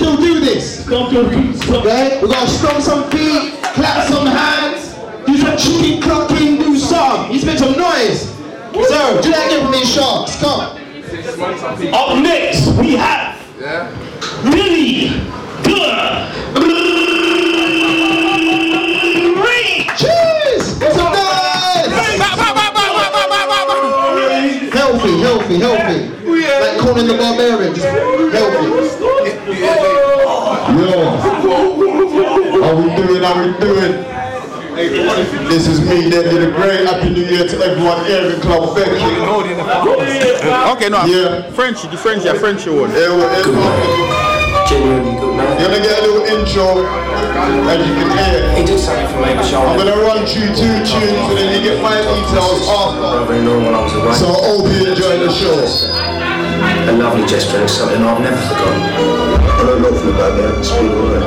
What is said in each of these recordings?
your feet. Okay? We gotta stomp some feet, clap some hands, do some chicken clucking, do some. You make some noise. Sir, do that again for me, Sharks. Come. Up next, we have Billy Green. Healthy, healthy, healthy. Like Conan the Barbarian, just healthy. Oh. Yo, how we doing? How we doing? This is me, Ned did a great happy new year to everyone here in Club Becky. Okay, no, Yeah. French, the French, yeah, French one. Here we Genuinely good man. You're gonna get a little intro, as you can hear. He did something for me, which I'm gonna run through two tunes and then you get my details after. never know when I was away. So I hope you enjoy the show. a lovely gesture and something I've never forgotten. I don't know nothing about that. It's been alright.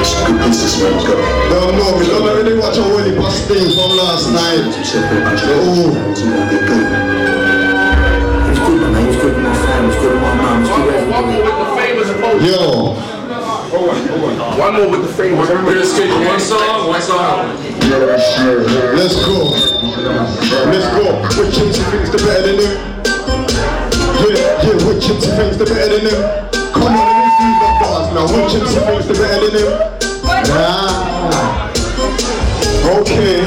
It's a good businessman. He's got No, no, we don't really watch a Willie Bustine from last night. himself in a bunch of Oh. pounds and that'll be good. He was good, man. He was good with my family. He was good with my mum. He was good with everybody. Yo, One more with the famous. One song, one song. let's go. Let's go. Which MC thinks the better than him? Yeah, yeah, which MC thinks the better than him? Come on, let me see the bars now. Which MC thinks the better than him? Nah. Okay.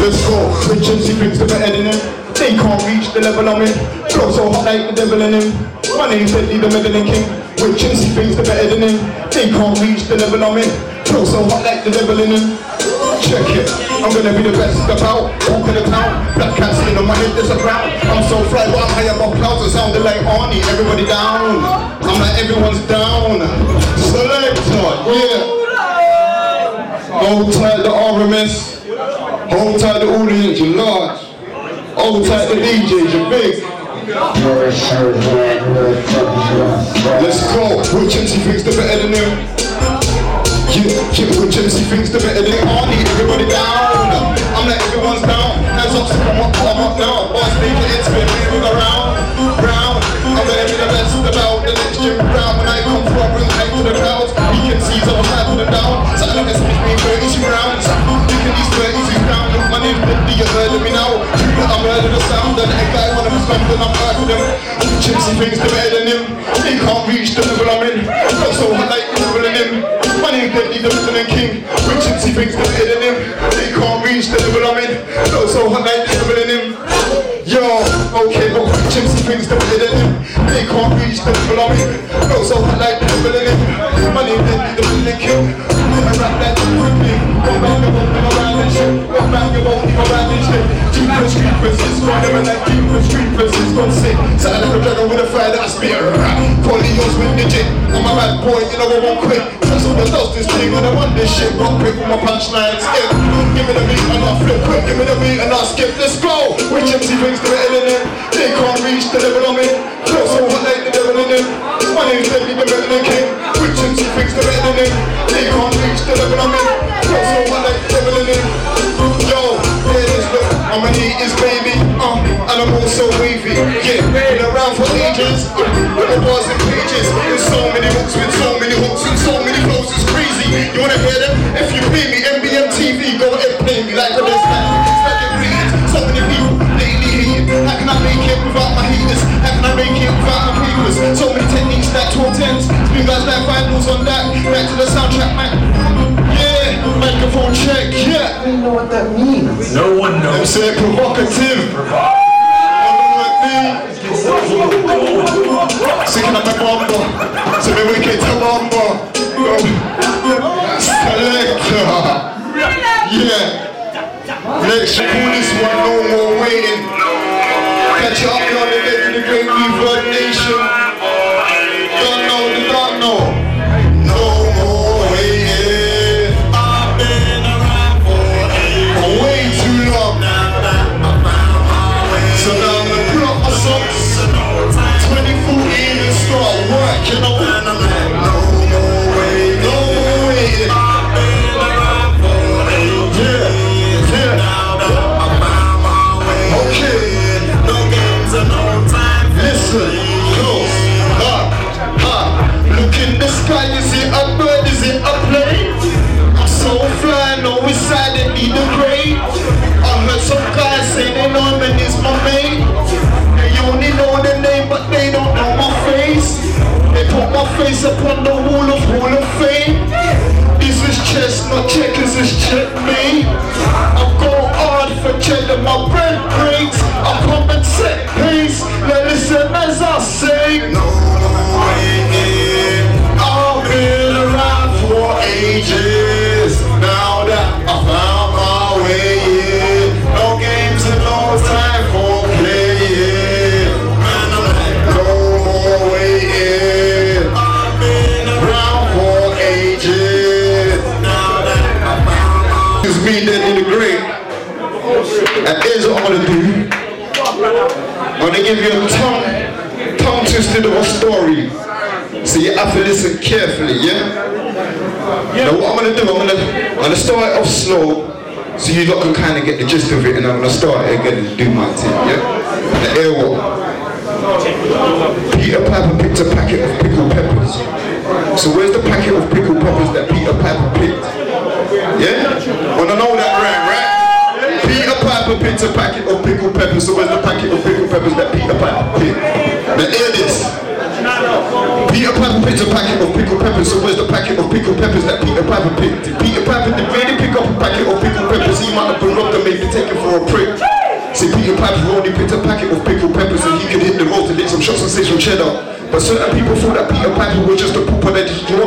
Let's go. Which MC thinks the better than him? They can't reach the level I'm in. Flow so hot like the devil in him. My name's Eddie, the meddling king. Which MC thinks the better than him? They can't reach the level I'm in. Flow so hot like the devil in him. Check it, I'm gonna be the best about Walk in the town, black cat sitting on my head, there's a crown I'm so fly, I'm high above clouds, I sounded like Arnie Everybody down, I'm like everyone's down. Selector, yeah. Hold tight the RMS Hold tight the audience, you're large. Hold tight the DJs, you're big Let's go, which MC thinks the better than him? Yeah, yeah, which MC thinks the better than Arnie, everybody down. I'm like everyone's down. Hands up, so I'm up, I'm up now. Boss make it intimate, moving around, round. I'm gonna be the MC thinks the better than him? They can't reach the level I'm in. Not so hot like the level in him. My name's Deadlee, the Lieutenant King. Which MC thinks they're better than him? They can't reach the level I'm in. Not so hot like the level in him. Yo, okay, but which MC thinks they're better than him? They can't reach the level I'm in. Not so hot like the level in him. My name's Deadlee, the Lieutenant King. I rap that quickly. Go back and won't give around and shit. Go back and won't give around and shit. Deepest creepers, it's gone them and that deepest creepers, it's gone sick. Sound like a dragon with a fire that I spit. Corleone's with legit. I'm a bad boy, you know I won't quit. Trust on the dust this thing and I want this shit. Rock quick with my punchline, skip. Give me the beat and I'll flip quick. Give me the beat and I'll skip. Let's go. Which MC thinks the around for ages, with the bars and pages. With so many hooks, with so many hooks, and so many flows, it's crazy. You wanna hear them? If you pay me, BBM TV, go ahead, play me like a this man. It's like it bleeds. So many people, lately hating. How can I make it without my haters? How can I make it without my papers? So many techniques that 12 tens. Spin guys like finals on that. Back to the soundtrack, man. Yeah, microphone check, yeah. I don't know what that means. No one Them knows. say provocative. Sicking up my bumper. So me wicked to bumper. Selector. Yeah. Next cool this one, no more waiting. Start And here's what I'm gonna do. I'm gonna give you a tongue, tongue twisted of a story. So you have to listen carefully, yeah? Now what I'm gonna do, I'm gonna, I'm gonna start it off slow, so you lot can kind of get the gist of it, and I'm gonna start it again and do my thing, yeah? The air what? Peter Piper picked a packet of pickled peppers. So where's the packet of pickled peppers that Peter Piper picked? Yeah? Wanna know that rhyme, right? Peter Picked a packet of pickled peppers. So where's the packet of pickled peppers that Peter Piper picked? Hear this. Peter Piper picked a packet of pickled peppers. So where's the packet of pickled peppers that Peter Piper picked? If Peter Piper did really pick up a packet of pickled peppers, he might have been robbed and maybe taken for a prick. See, Peter Piper only picked a packet of pickled peppers and he could hit the road to lick some shots and say some cheddar. But certain people thought that Peter Piper was just a pooper that just him